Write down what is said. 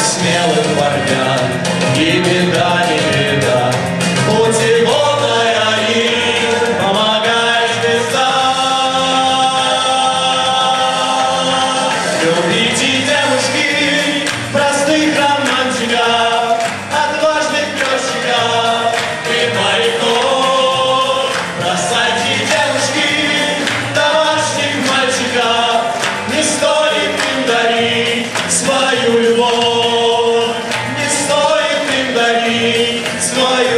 смелым парням Why?